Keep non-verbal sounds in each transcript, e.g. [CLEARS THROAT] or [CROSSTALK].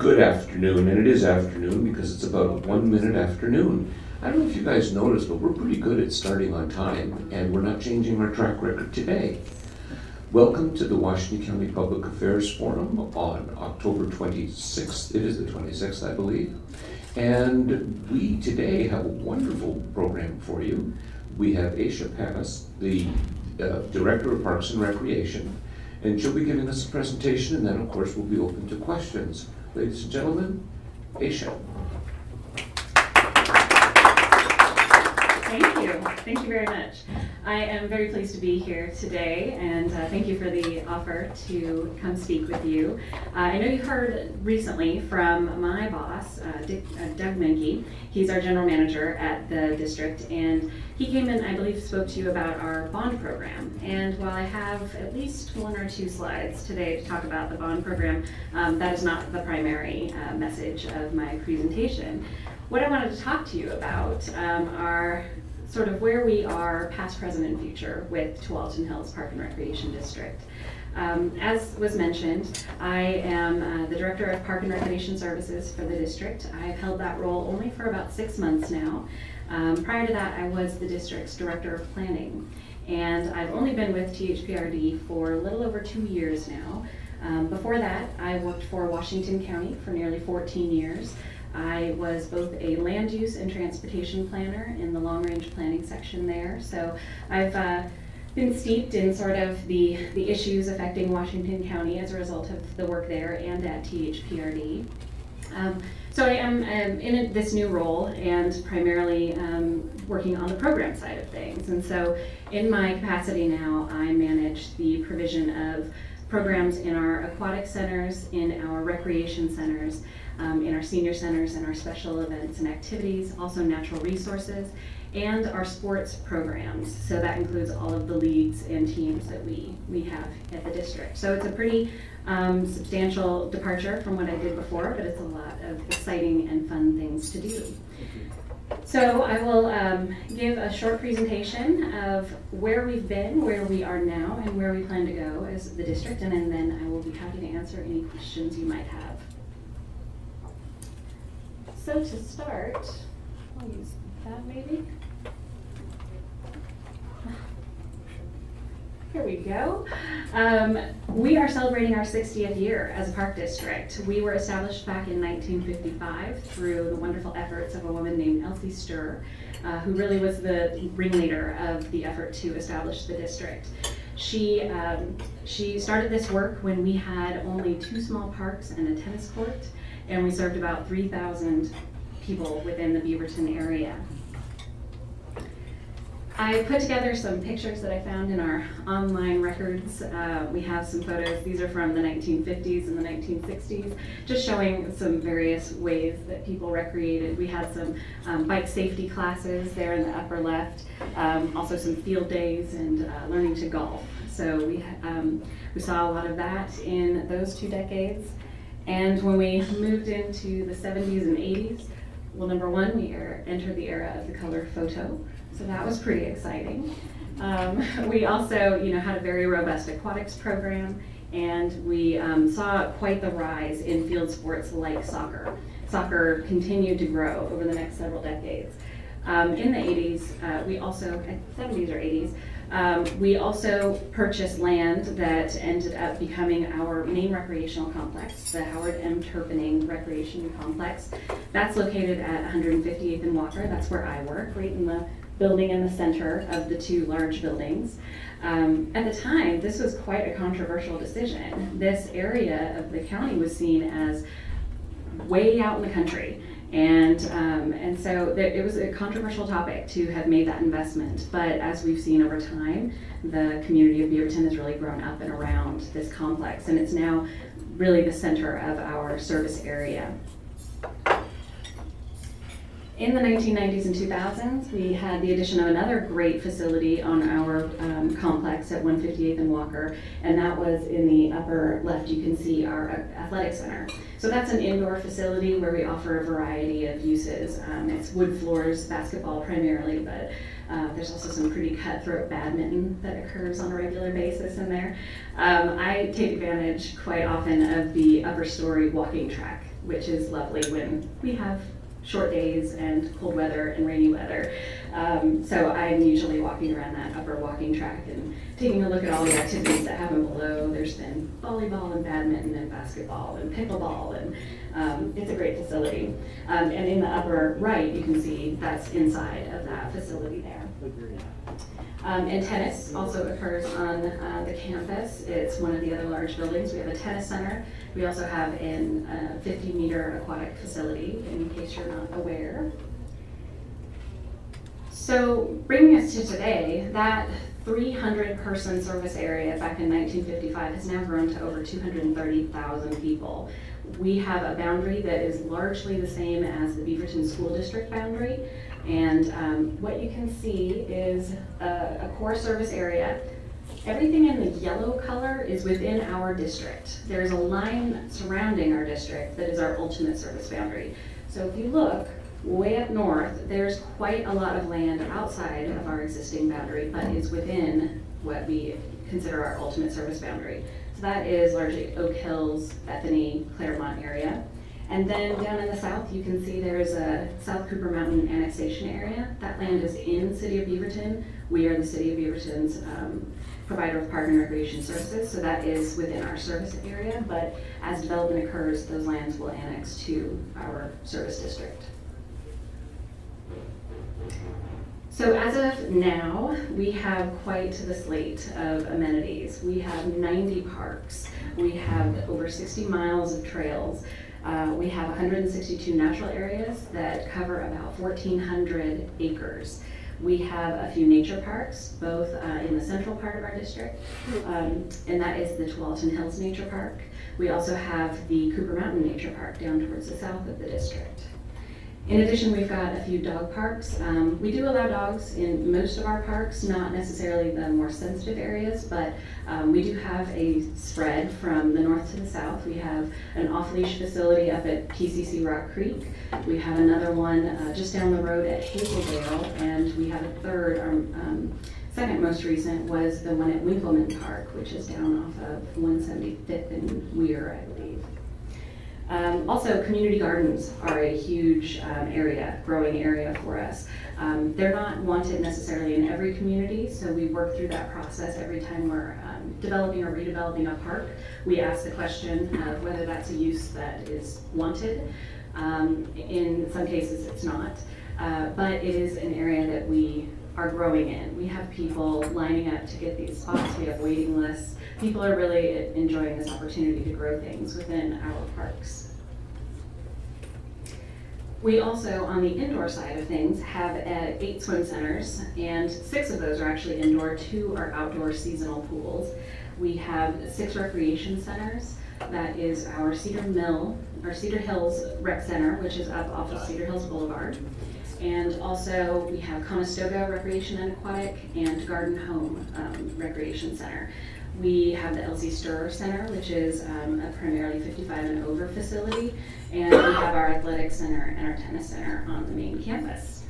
good afternoon, and it is afternoon because it's about one minute afternoon. I don't know if you guys noticed, but we're pretty good at starting on time, and we're not changing our track record today. Welcome to the Washington County Public Affairs Forum on October 26th. It is the 26th, I believe. And we today have a wonderful program for you. We have Aisha Panas, the uh, Director of Parks and Recreation, and she'll be giving us a presentation, and then, of course, we'll be open to questions. Ladies and gentlemen, Aisha. [LAUGHS] Thank you. Very much. I am very pleased to be here today, and uh, thank you for the offer to come speak with you. Uh, I know you heard recently from my boss, uh, Dick, uh, Doug Menke. He's our general manager at the district, and he came in, I believe, spoke to you about our bond program. And while I have at least one or two slides today to talk about the bond program, um, that is not the primary uh, message of my presentation. What I wanted to talk to you about um, are sort of where we are past, present, and future with Tualatin Hills Park and Recreation District. Um, as was mentioned, I am uh, the Director of Park and Recreation Services for the district. I've held that role only for about six months now. Um, prior to that, I was the district's Director of Planning. And I've only been with THPRD for a little over two years now. Um, before that, I worked for Washington County for nearly 14 years. I was both a land use and transportation planner in the long range planning section there. So I've uh, been steeped in sort of the, the issues affecting Washington County as a result of the work there and at THPRD. Um, so I am um, in a, this new role and primarily um, working on the program side of things. And so in my capacity now, I manage the provision of programs in our aquatic centers, in our recreation centers, um, in our senior centers and our special events and activities, also natural resources, and our sports programs. So that includes all of the leagues and teams that we, we have at the district. So it's a pretty um, substantial departure from what I did before, but it's a lot of exciting and fun things to do. So I will um, give a short presentation of where we've been, where we are now, and where we plan to go as the district, and then I will be happy to answer any questions you might have. So to start, I'll use that maybe. Here we go. Um, we are celebrating our 60th year as a park district. We were established back in 1955 through the wonderful efforts of a woman named Elsie Stuhr, uh, who really was the ringleader of the effort to establish the district. She, um, she started this work when we had only two small parks and a tennis court and we served about 3,000 people within the Beaverton area. I put together some pictures that I found in our online records. Uh, we have some photos. These are from the 1950s and the 1960s, just showing some various ways that people recreated. We had some um, bike safety classes there in the upper left, um, also some field days and uh, learning to golf. So we, um, we saw a lot of that in those two decades. And when we moved into the 70s and 80s, well, number one, we er, entered the era of the color photo, so that was pretty exciting. Um, [LAUGHS] we also, you know, had a very robust aquatics program, and we um, saw quite the rise in field sports like soccer. Soccer continued to grow over the next several decades. Um, in the 80s, uh, we also, 70s or 80s, um, we also purchased land that ended up becoming our main recreational complex, the Howard M. Terpenning Recreation Complex. That's located at 158th and Walker. That's where I work, right in the building in the center of the two large buildings. Um, at the time, this was quite a controversial decision. This area of the county was seen as way out in the country. And, um, and so it was a controversial topic to have made that investment. But as we've seen over time, the community of Beaverton has really grown up and around this complex, and it's now really the center of our service area. In the 1990s and 2000s, we had the addition of another great facility on our um, complex at 158th and Walker, and that was in the upper left, you can see our athletic center. So that's an indoor facility where we offer a variety of uses. Um, it's wood floors, basketball primarily, but uh, there's also some pretty cutthroat badminton that occurs on a regular basis in there. Um, I take advantage quite often of the upper story walking track, which is lovely when we have short days and cold weather and rainy weather. Um, so I'm usually walking around that upper walking track and taking a look at all the activities that happen below. There's been volleyball and badminton and basketball and pickleball, and um, it's a great facility. Um, and in the upper right, you can see that's inside of that facility there. Um, and tennis also occurs on uh, the campus. It's one of the other large buildings. We have a tennis center. We also have a uh, 50 meter aquatic facility, in case you're not aware. So, bringing us to today, that 300 person service area back in 1955 has now grown to over 230,000 people. We have a boundary that is largely the same as the Beaverton School District boundary. And um, what you can see is a, a core service area. Everything in the yellow color is within our district. There's a line surrounding our district that is our ultimate service boundary. So if you look way up north, there's quite a lot of land outside of our existing boundary, but is within what we consider our ultimate service boundary. So that is largely Oak Hills, Bethany, Claremont area. And then down in the south, you can see there's a South Cooper Mountain annexation area. That land is in City of Beaverton. We are the City of Beaverton's um, provider of park and recreation services, so that is within our service area. But as development occurs, those lands will annex to our service district. So as of now, we have quite the slate of amenities. We have 90 parks. We have over 60 miles of trails. Uh, we have 162 natural areas that cover about 1,400 acres. We have a few nature parks, both uh, in the central part of our district, um, and that is the Tualatin Hills Nature Park. We also have the Cooper Mountain Nature Park down towards the south of the district. In addition, we've got a few dog parks. Um, we do allow dogs in most of our parks, not necessarily the more sensitive areas, but um, we do have a spread from the north to the south. We have an off-leash facility up at PCC Rock Creek. We have another one uh, just down the road at Hazeldale, and we have a third, our um, second most recent was the one at Winkelman Park, which is down off of 175th and Weir, I believe. Um, also, community gardens are a huge um, area, growing area for us. Um, they're not wanted necessarily in every community, so we work through that process every time we're um, developing or redeveloping a park. We ask the question of whether that's a use that is wanted. Um, in some cases, it's not, uh, but it is an area that we are growing in. We have people lining up to get these spots. We have waiting lists people are really enjoying this opportunity to grow things within our parks. We also, on the indoor side of things, have uh, eight swim centers, and six of those are actually indoor, two are outdoor seasonal pools. We have six recreation centers. That is our Cedar Mill, our Cedar Hills Rec Center, which is up off of Cedar Hills Boulevard. And also, we have Conestoga Recreation and Aquatic and Garden Home um, Recreation Center. We have the Elsie Stuhr Center, which is um, a primarily 55 and over facility, and we have our athletic center and our tennis center on the main campus.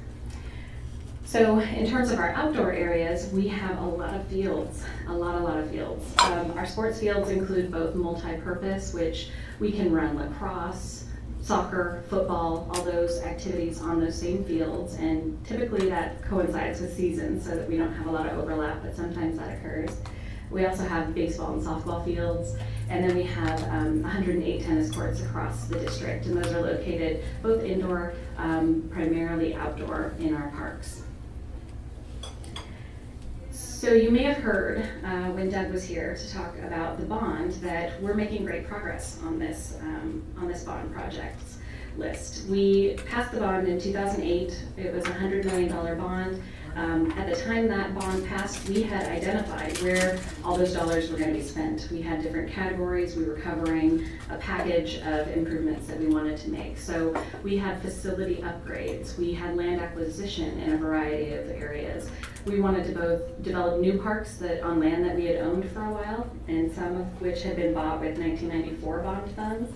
So in terms of our outdoor areas, we have a lot of fields, a lot, a lot of fields. Um, our sports fields include both multi-purpose, which we can run lacrosse, soccer, football, all those activities on those same fields, and typically that coincides with seasons so that we don't have a lot of overlap, but sometimes that occurs. We also have baseball and softball fields, and then we have um, 108 tennis courts across the district, and those are located both indoor, um, primarily outdoor in our parks. So you may have heard uh, when Doug was here to talk about the bond that we're making great progress on this um, on this bond project list. We passed the bond in 2008. It was a $100 million bond. Um, At the time that bond passed, we had identified where all those dollars were going to be spent. We had different categories, we were covering a package of improvements that we wanted to make. So we had facility upgrades, we had land acquisition in a variety of areas. We wanted to both develop new parks that, on land that we had owned for a while, and some of which had been bought with 1994 bond funds.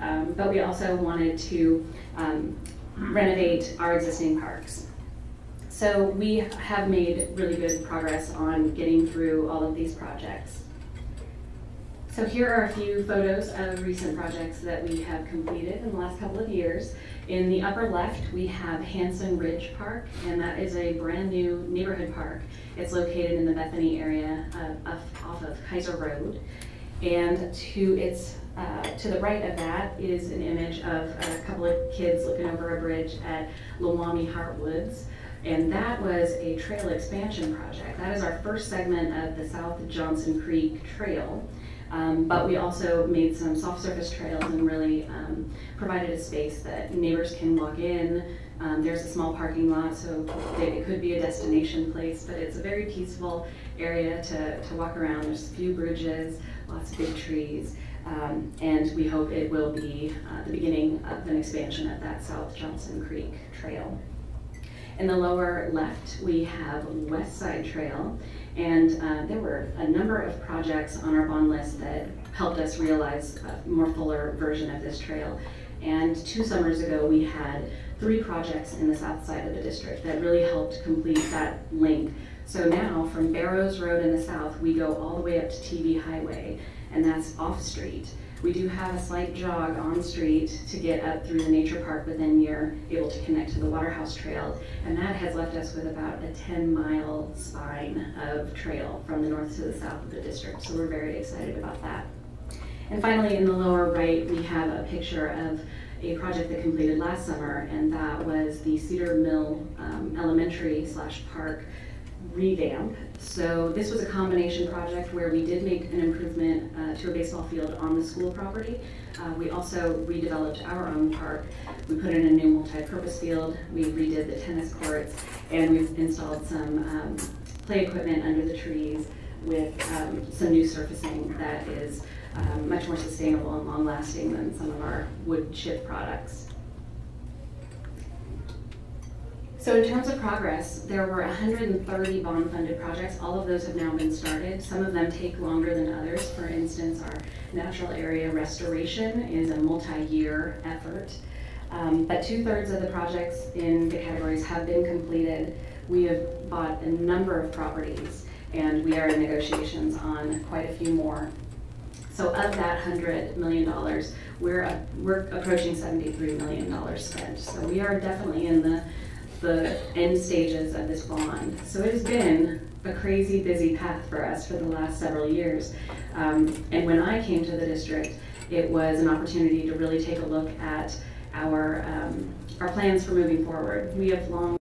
Um, But we also wanted to um, renovate our existing parks. So we have made really good progress on getting through all of these projects. So here are a few photos of recent projects that we have completed in the last couple of years. In the upper left, we have Hansen Ridge Park, and that is a brand-new neighborhood park. It's located in the Bethany area off- of Kaiser Road. And to its, uh, to the right of that is an image of a couple of kids looking over a bridge at Lowami Hart Woods. And that was a trail expansion project. That is our first segment of the South Johnson Creek Trail. Um, but we also made some soft surface trails and really um, provided a space that neighbors can walk in. Um, there's a small parking lot, so it could be a destination place, but it's a very peaceful area to, to walk around. There's a few bridges, lots of big trees, um, and we hope it will be uh, the beginning of an expansion of that South Johnson Creek Trail. In the lower left, we have West Side Trail, and uh, there were a number of projects on our bond list that helped us realize a more fuller version of this trail. And two summers ago, we had three projects in the south side of the district that really helped complete that link. So now, from Barrows Road in the south, we go all the way up to TV Highway, and that's off-street. We do have a slight jog on-street to get up through the nature park, but then you're able to connect to the Waterhouse Trail. And that has left us with about a 10-mile spine of trail from the north to the south of the district. So we're very excited about that. And finally, in the lower right, we have a picture of a project that completed last summer, and that was the Cedar Mill um, Elementary slash Park revamp. So this was a combination project where we did make an improvement uh, to a baseball field on the school property. Uh, We also redeveloped our own park. We put in a new multi-purpose field, we redid the tennis courts, and we've installed some um, play equipment under the trees with um, some new surfacing that is um, much more sustainable and long-lasting than some of our wood chip products. So in terms of progress, there were 130 bond-funded projects. All of those have now been started. Some of them take longer than others. For instance, our natural area restoration is a multi-year effort. Um, But two-thirds of the projects in the categories have been completed. We have bought a number of properties, and we are in negotiations on quite a few more. So of that hundred million dollars, we're, we're approaching seventy-three million dollars spent. So we are definitely in the, the end stages of this bond. So it has been a crazy busy path for us for the last several years. Um, and when I came to the district, it was an opportunity to really take a look at our, um, our plans for moving forward. We have long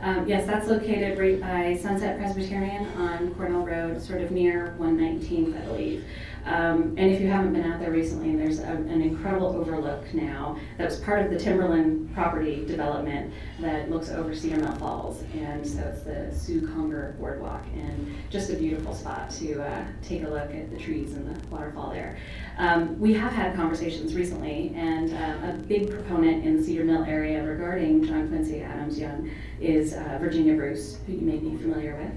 Um, yes, that's located right by Sunset Presbyterian on Cornell Road, sort of near 119th, I believe. Um, and if you haven't been out there recently, there's a, an incredible overlook now that was part of the Timberland property development that looks over Cedar Mill Falls. And so it's the Sue Conger Boardwalk and just a beautiful spot to uh, take a look at the trees and the waterfall there. Um, we have had conversations recently, and uh, a big proponent in the Cedar Mill area regarding John Quincy Adams Young is uh, Virginia Bruce, who you may be familiar with.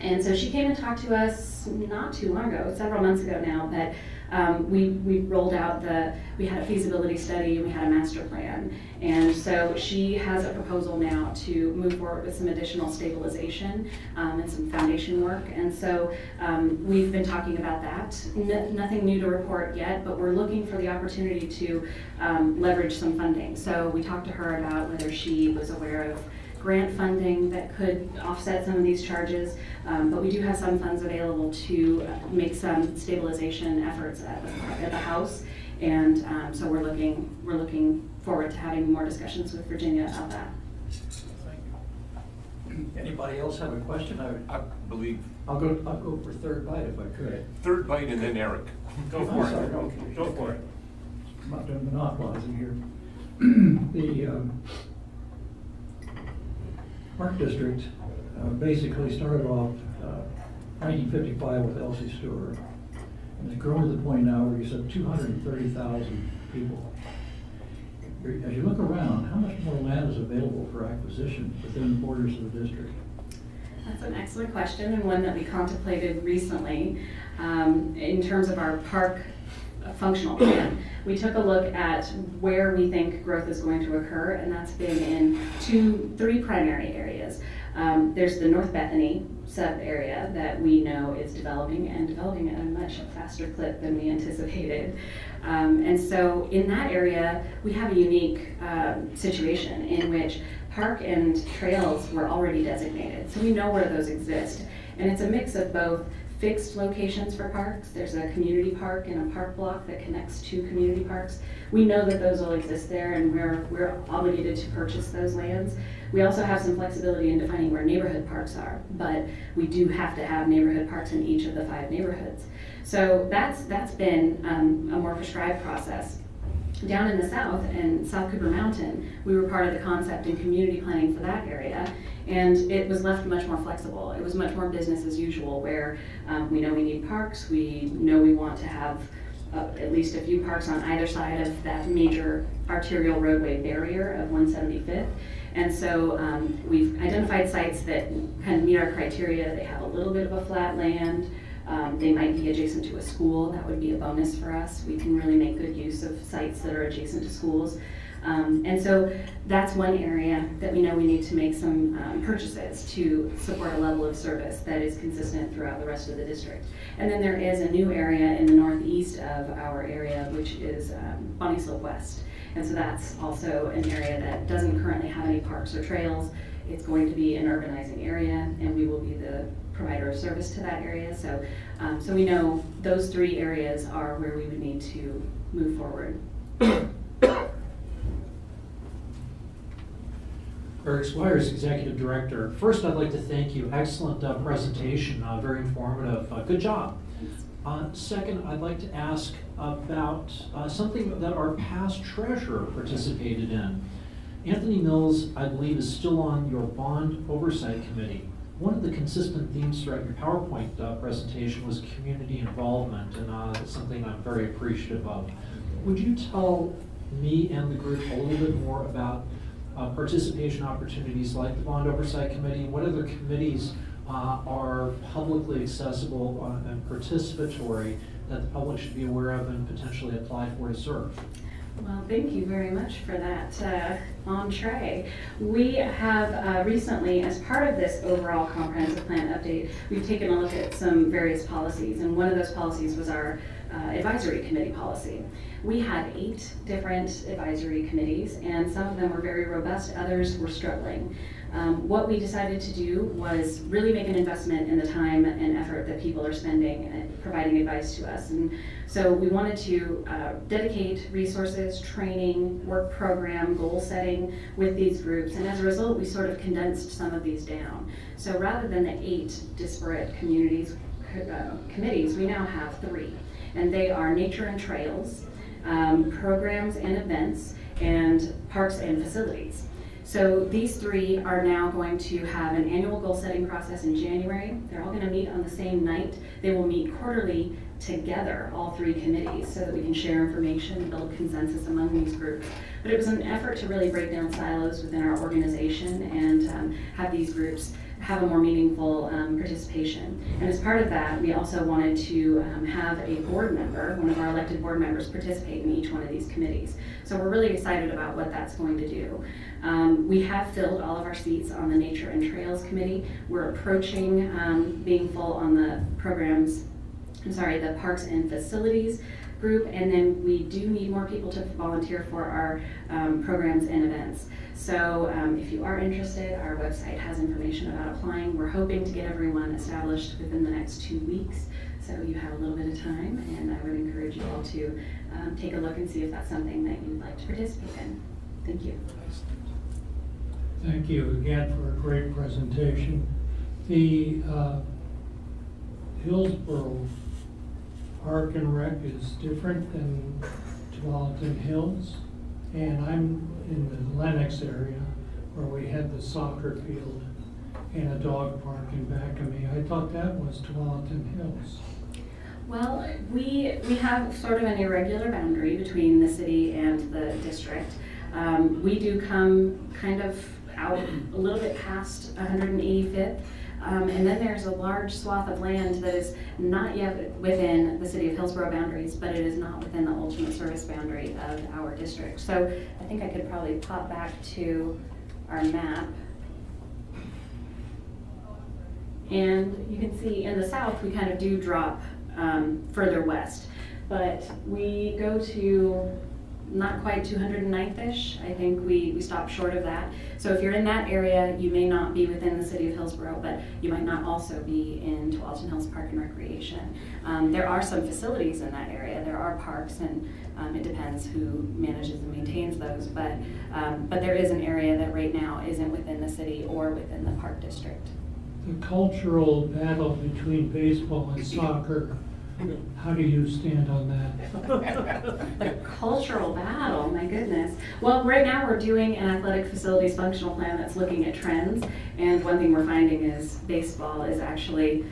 And so she came and talked to us not too long ago, several months ago now, that um, we, we rolled out the, we had a feasibility study, we had a master plan. And so she has a proposal now to move forward with some additional stabilization um, and some foundation work. And so um, we've been talking about that. N nothing new to report yet, but we're looking for the opportunity to um, leverage some funding. So we talked to her about whether she was aware of grant funding that could offset some of these charges, um, but we do have some funds available to make some stabilization efforts at the, at the house. And um, so we're looking, we're looking forward to having more discussions with Virginia about that. Anybody else have a question? I, I believe, I'll go, I'll go for third bite if I could. third bite and then Eric. Go I'm for sorry, it. okay. Go for it. I'm not doing monopolizing here. [CLEARS THROAT] The, um, Park District, uh, basically started off, uh, nineteen fifty-five with Elsie Stuhr. And it's grown to the point now where you said two hundred and thirty thousand people. You're- As you look around, how much more land is available for acquisition within the borders of the district? That's an excellent question and one that we contemplated recently. Um, in terms of our park functional plan, we took a look at where we think growth is going to occur, and that's been in two, three primary areas. Um, there's the North Bethany sub area that we know is developing and developing at a much faster clip than we anticipated. Um, and so in that area, we have a unique um, situation in which park and trails were already designated. So we know where those exist. And it's a mix of both fixed locations for parks. There's a community park and a park block that connects two community parks. We know that those will exist there and we're, we're obligated to purchase those lands. We also have some flexibility in defining where neighborhood parks are, but we do have to have neighborhood parks in each of the five neighborhoods. So that's, that's been um, a more prescribed process. Down in the south, in South Cooper Mountain, we were part of the concept and community planning for that area, and it was left much more flexible. It was much more business as usual, where um, we know we need parks, we know we want to have uh, at least a few parks on either side of that major arterial roadway barrier of 175th. And so um, we've identified sites that kind of meet our criteria. They have a little bit of a flat land. Um, they might be adjacent to a school. That would be a bonus for us. We can really make good use of sites that are adjacent to schools. Um, and so that's one area that we know we need to make some um, purchases to support a level of service that is consistent throughout the rest of the district. And then there is a new area in the northeast of our area, which is um, Bonny Slope West. And so that's also an area that doesn't currently have any parks or trails. It's going to be an urbanizing area, and we will be the provider of service to that area. So, um, so we know those three areas are where we would need to move forward. Eric Squires, Executive Director. First, I'd like to thank you. Excellent uh, presentation, uh, very informative. Uh, Good job. Uh, Second, I'd like to ask about uh, something that our past treasurer participated in. Anthony Mills, I believe, is still on your bond oversight committee. One of the consistent themes throughout your PowerPoint uh, presentation was community involvement, and uh, it's something I'm very appreciative of. Would you tell me and the group a little bit more about uh, participation opportunities like the Bond Oversight Committee? What other committees uh, are publicly accessible uh, and participatory that the public should be aware of and potentially apply for to serve? Well, thank you very much for that uh, entree. We have uh, recently, as part of this overall comprehensive plan update, we've taken a look at some various policies, and one of those policies was our uh, advisory committee policy. We had eight different advisory committees, and some of them were very robust, others were struggling. Um, what we decided to do was really make an investment in the time and effort that people are spending and providing advice to us. And so we wanted to uh, dedicate resources, training, work program, goal setting with these groups. And as a result, we sort of condensed some of these down. So rather than the eight disparate communities, uh, committees, we now have three. And they are Nature and Trails, um, Programs and Events, and Parks and Facilities. So these three are now going to have an annual goal setting process in January. They're all going to meet on the same night. They will meet quarterly together, all three committees, so that we can share information, and build consensus among these groups. But it was an effort to really break down silos within our organization and um, have these groups have a more meaningful um, participation. And as part of that, we also wanted to um, have a board member, one of our elected board members, participate in each one of these committees. So we're really excited about what that's going to do. Um, we have filled all of our seats on the Nature and Trails Committee. We're approaching um, being full on the programs, I'm sorry, the Parks and Facilities group, and then we do need more people to volunteer for our um, programs and events. So um, if you are interested, our website has information about applying. We're hoping to get everyone established within the next two weeks, so you have a little bit of time, and I would encourage you all to um, take a look and see if that's something that you'd like to participate in. Thank you. Thank you again for a great presentation. The uh, Hillsboro Park and Rec is different than Tualatin Hills. And I'm in the Lennox area where we had the soccer field and a dog park in back of me. I thought that was Tualatin Hills. Well, we, we have sort of an irregular boundary between the city and the district. Um, we do come kind of out a little bit past 185th. Um, and then there's a large swath of land that is not yet within the city of Hillsboro boundaries, but it is not within the ultimate service boundary of our district. So I think I could probably pop back to our map. And you can see in the south, we kind of do drop um, further west. But we go to not quite 209th-ish. I think we, we stop short of that. So if you're in that area, you may not be within the city of Hillsboro, but you might not also be in Tualatin Hills Park and Recreation. Um, there are some facilities in that area. There are parks, and um, it depends who manages and maintains those. But um, but there is an area that right now isn't within the city or within the park district. The cultural battle between baseball and [CLEARS THROAT] soccer, how do you stand on that? [LAUGHS] The cultural battle, my goodness. Well, right now we're doing an athletic facilities functional plan that's looking at trends. And one thing we're finding is baseball is actually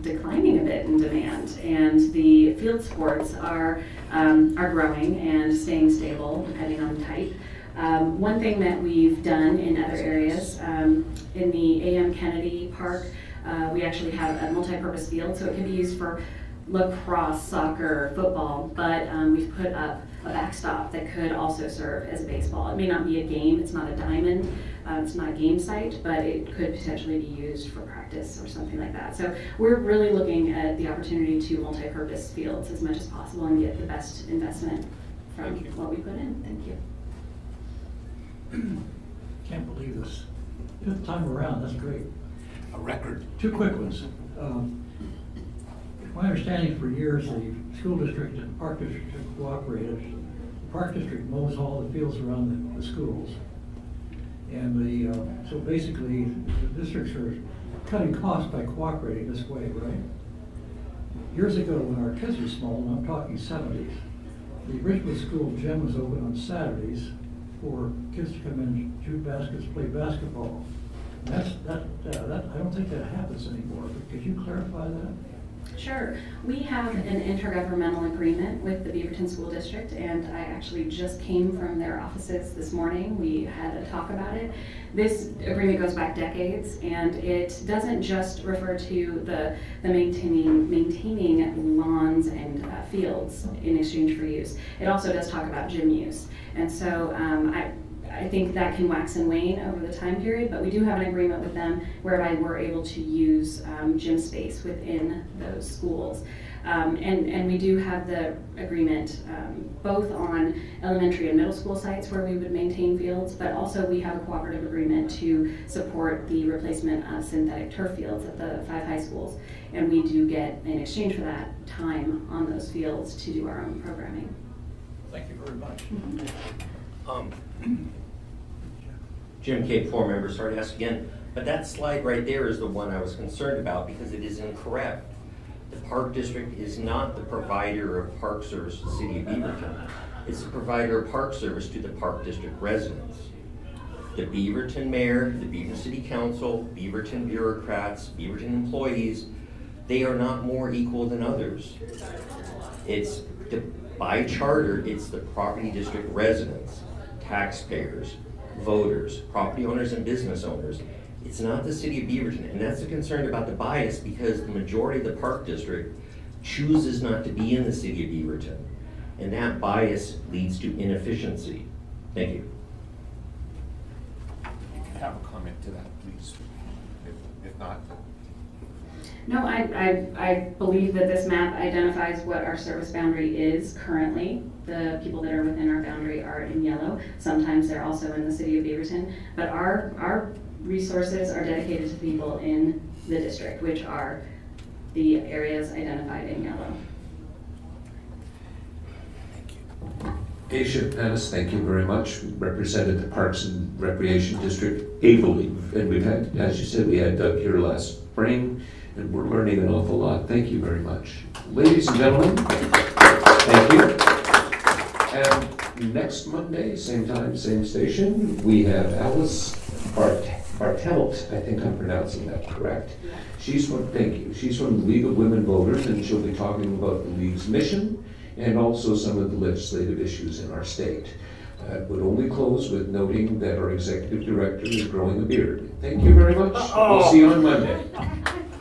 declining a bit in demand. And the field sports are, um, are growing and staying stable depending on type. Um, one thing that we've done in other areas, um, in the A.M. Kennedy Park, uh, we actually have a multi-purpose field, so it can be used for lacrosse, soccer, football, but um, we've put up a backstop that could also serve as a baseball. It may not be a game, it's not a diamond, uh, it's not a game site, but it could potentially be used for practice or something like that. So we're really looking at the opportunity to multi-purpose fields as much as possible and get the best investment from what we put in. Thank you. [CLEARS THROAT] Can't believe this. Fifth time around, that's great. A record. Two quick ones. Um, My understanding for years, the school district and park district have cooperated. The park district mows all the fields around the, the schools. And the, uh, so basically, the districts are cutting costs by cooperating this way, right? Years ago, when our kids were small, and I'm talking seventies, the Richmond School gym was open on Saturdays for kids to come in, shoot baskets, play basketball. That's, that, uh, that, I don't think that happens anymore, but could you clarify that? Sure. We have an intergovernmental agreement with the Beaverton School District, and I actually just came from their offices this morning. We had a talk about it. This agreement goes back decades, and it doesn't just refer to the, the maintaining, maintaining lawns and uh, fields in exchange for use. It also does talk about gym use. And so um, I, I think that can wax and wane over the time period, but we do have an agreement with them whereby we're able to use um, gym space within those schools. Um, and, and we do have the agreement um, both on elementary and middle school sites where we would maintain fields, but also we have a cooperative agreement to support the replacement of synthetic turf fields at the five high schools. And we do get, in exchange for that, time on those fields to do our own programming. Thank you very much. Um, Jim Cape, Four member, sorry to ask again, but that slide right there is the one I was concerned about because it is incorrect. The Park District is not the provider of park service to the city of Beaverton. It's the provider of park service to the Park District residents. The Beaverton mayor, the Beaverton City Council, Beaverton bureaucrats, Beaverton employees, they are not more equal than others. It's, the- by charter, it's the property district residents, taxpayers, voters, property owners and business owners. It's not the city of Beaverton, and that's a concern about the bias because the majority of the park district chooses not to be in the city of Beaverton. And that bias leads to inefficiency. Thank you. You can have a comment to that, please. If, if not, No, I, I, I believe that this map identifies what our service boundary is currently. The people that are within our boundary are in yellow. Sometimes they're also in the city of Beaverton. But our, our resources are dedicated to people in the district, which are the areas identified in yellow. Thank you. Asia Pettis, thank you very much. Represented the Parks and Recreation District ably. And we've had, as you said, we had Doug here last spring, and we're learning an awful lot. Thank you very much. Ladies and gentlemen, thank you. And next Monday, same time, same station, we have Alice Bart- Bartelt, I think I'm pronouncing that correct. She's from, thank you, she's from the League of Women Voters, and she'll be talking about the League's mission and also some of the legislative issues in our state. I would only close with noting that our executive director is growing a beard. Thank you very much. We'll oh. see you on Monday. [LAUGHS]